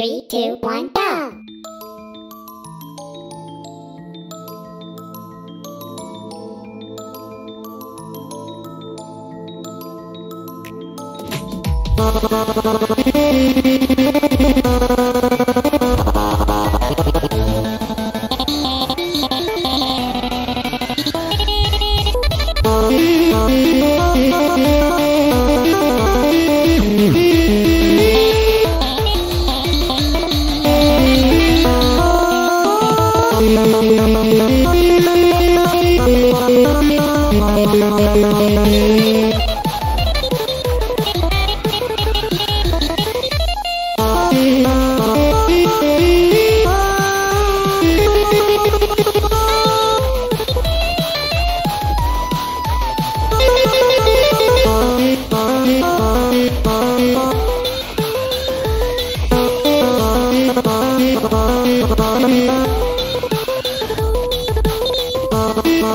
Three, two, one, go! Thank Thank you.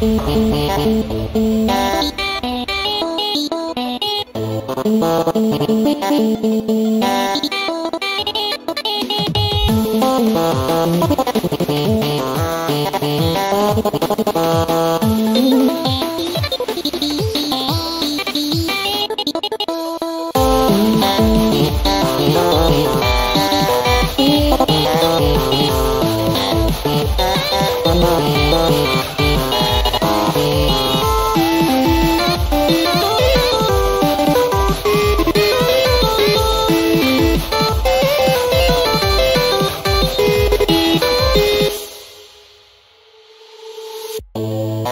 Thank you.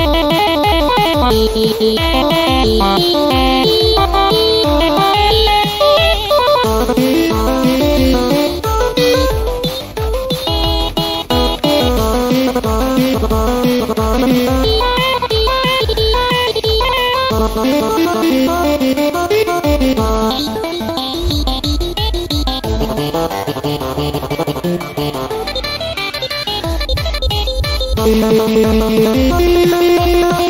Thank you. Thank you.